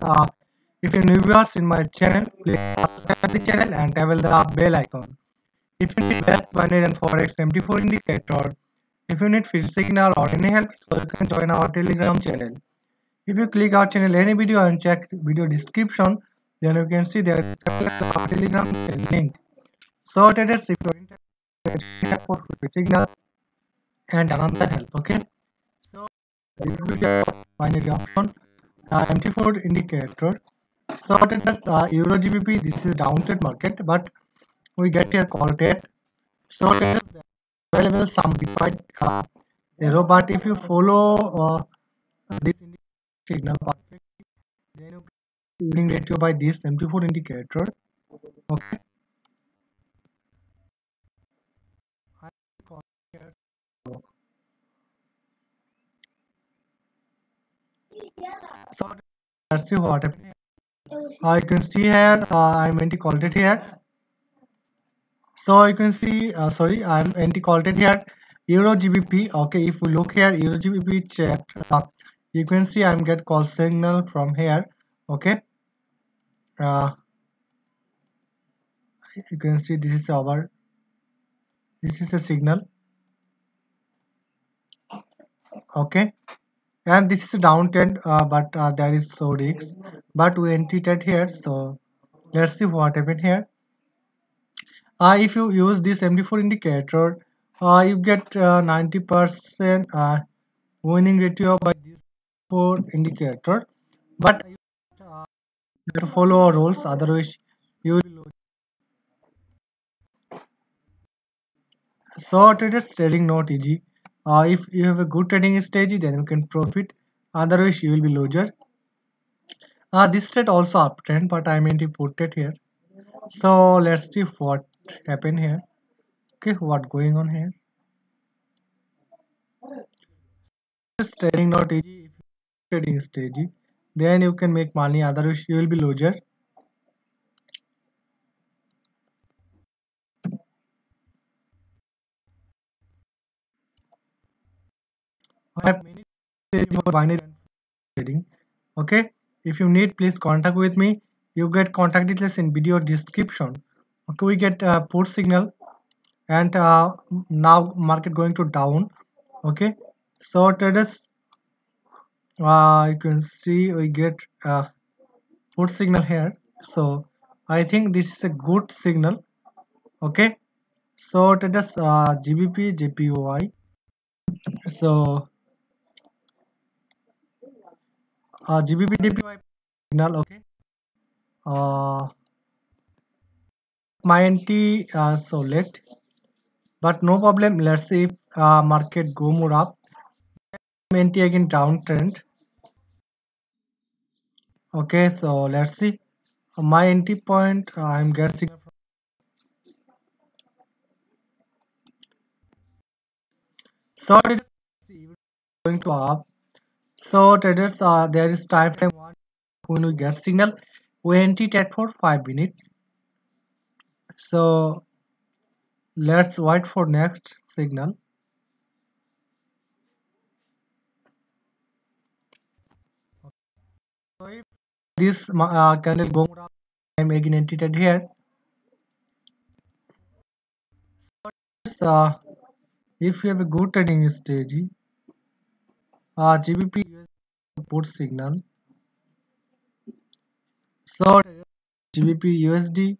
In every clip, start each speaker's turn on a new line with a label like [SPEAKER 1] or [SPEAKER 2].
[SPEAKER 1] uh, if you're new viewers in my channel please subscribe the channel and tap the bell icon. If you need best binary and forex mt4 indicator if you need free signal or any help so you can join our telegram channel. If you click our channel any video and check video description then you can see there is a telegram link. So traders if you're interested for free signal and another help okay? So this video binary option uh, mt4 indicator so traders uh, euro gbp this is downtrend market but we get here call date so traders available some defined uh, but if you follow uh, this signal perfectly then you winning ratio by this mt4 indicator okay so let's see what happened? Uh, you can see here uh, i'm anti called here. So you can see uh, sorry i'm anti called here euro gbp okay if we look here euro gbp chat uh, you can see i'm get call signal from here okay? Uh, you can see this is our this is a signal. Okay and this is downtrend uh, but uh, there is so risks but we entered here so let's see what happened here. Uh, if you use this MT4 indicator uh, you get 90% uh, uh, winning ratio by this four indicator. But uh, you have to follow our rules otherwise you will lose. So traders trading not easy uh, if you have a good trading strategy then you can profit. Otherwise you will be loser. Uh, this trade also uptrend but i mean to put it here. So let's see what happened here. Okay what going on here? Just trading not easy if trading strategy then you can make money. Otherwise you will be loser I have many for binary trading. Okay, if you need, please contact with me. You get contact details in video description. Okay, we get uh, poor signal, and uh, now market going to down. Okay, so traders, uh, you can see we get uh, poor signal here. So I think this is a good signal. Okay, so traders, uh, GBP, JPY. So uh, GBP DPY signal okay uh, my NT uh, select but no problem let's see if uh, market go more up NT again downtrend okay so let's see my NT point uh, I'm getting so it's going to up so traders, uh, there is time frame one when we get signal. We enter it for five minutes. So let's wait for next signal. So if this uh, candle I'm again entered here. So uh, if you have a good trading strategy, uh, GBP put signal. So GBP USD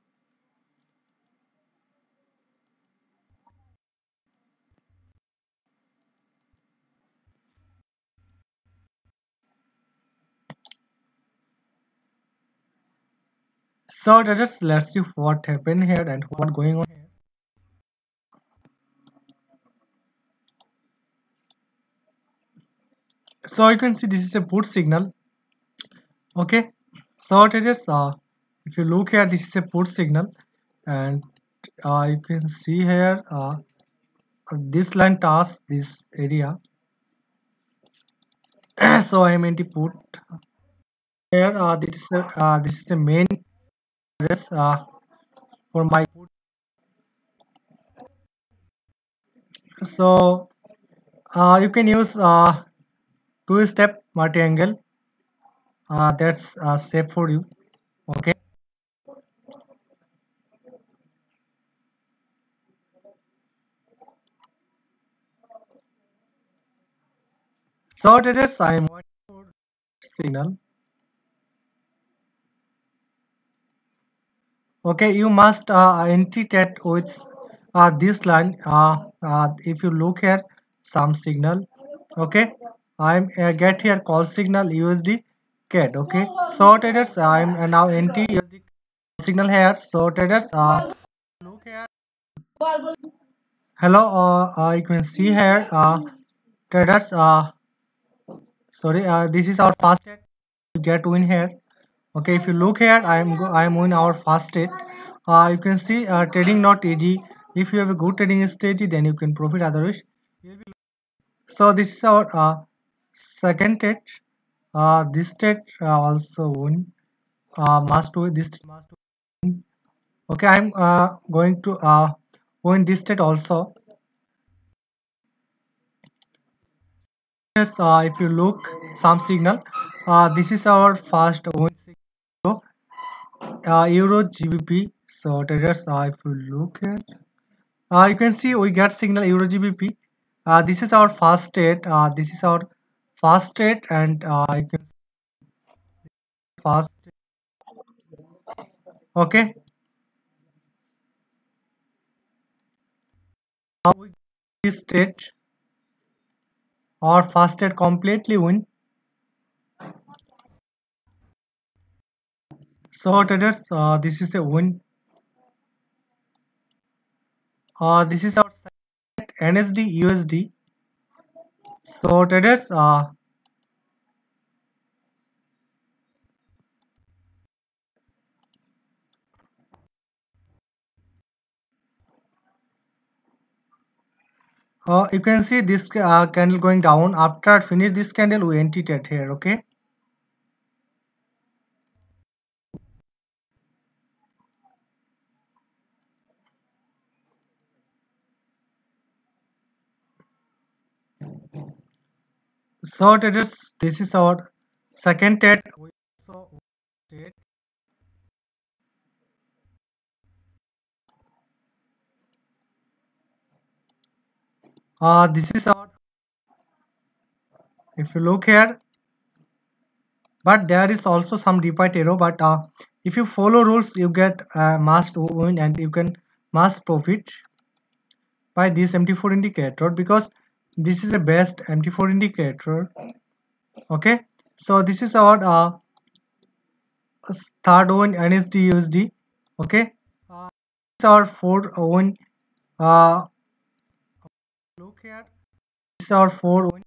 [SPEAKER 1] So just let's see what happened here and what going on here. So you can see this is a put signal. Okay. So traders, uh, if you look here, this is a put signal, and uh, you can see here uh, this line task this area. so I am going to put here. Uh, this is a, uh, this is the main address uh, for my put. So uh, you can use uh, two step multi angle uh, that's uh, safe for you. Okay. So traders waiting for signal. Okay you must uh, entitate with uh, this line uh, uh, if you look here some signal. Okay i'm uh, get here call signal usd cad okay? So traders i'm uh, now anti usd signal here. So traders uh, look here hello uh, uh, you can see here uh, traders uh, sorry uh, this is our fast to get win here. Okay if you look here i am go- i am in our fast rate uh, you can see uh, trading not easy if you have a good trading strategy then you can profit otherwise. So this is our uh, second state, uh, this state uh, also win uh, must win this must win okay i'm uh, going to uh, win this state also. Uh, if you look some signal uh, this is our first win signal. Uh, euro gbp so traders uh, if you look at uh, you can see we get signal euro gbp uh, this is our first state. uh, this is our first rate and uh, you can fast okay. Now we this state or fast rate completely win. So traders uh, this is a win. Uh, this is our nzd usd so traders uh, uh, you can see this uh, candle going down. After I finish this candle we enter it here okay so traders this is our second trade we trade uh, this is our if you look here but there is also some repeat arrow but uh, if you follow rules you get uh, must win and you can mass profit by this mt4 indicator because this is the best mt4 indicator okay so this is our uh, third one nzd usd okay uh, this is our fourth one uh look here this is our four one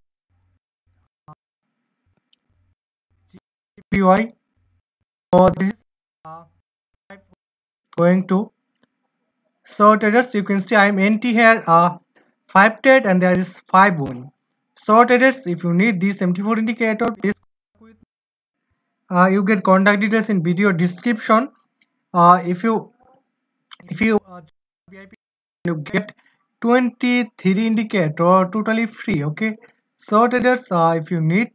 [SPEAKER 1] GPY. So this is uh, going to. So traders, you can see I'm NT here. Uh, five trade and there is five one. So traders, if you need this MT4 indicator, please uh, you get contact details in video description. Uh, if you if you uh, you get 23 indicator totally free. Okay. So traders, uh, if you need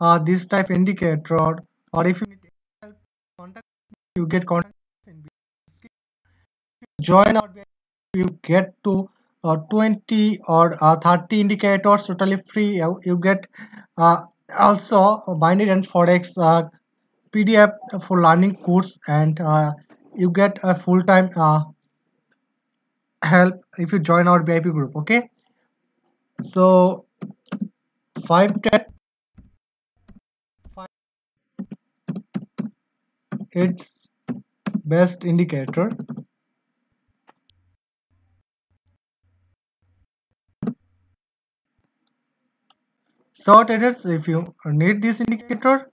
[SPEAKER 1] uh, this type indicator or if you need help contact you get contact in join or you get to uh, 20 or uh, 30 indicators totally free you, you get uh, also binary and forex uh, pdf for learning course and you get a full-time help if you join our vip group okay? So 5 10 its best indicator so traders if you need this indicator.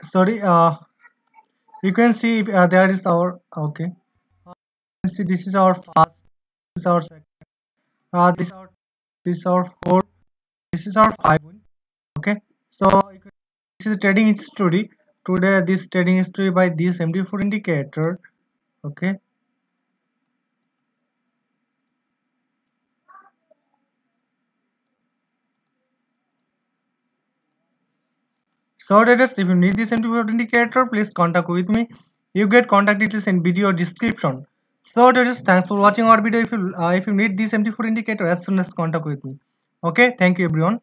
[SPEAKER 1] Sorry uh you can see uh, there is our okay. Uh, see this is our first this is our second uh this is our this is our four this is our five okay. So this is trading history. Today this trading history by this mt4 indicator okay so traders if you need this MT4 indicator please contact with me. You get contact details in video description. So traders thanks for watching our video. If you uh, if you need this MT4 indicator as soon as contact with me. Okay? Thank you everyone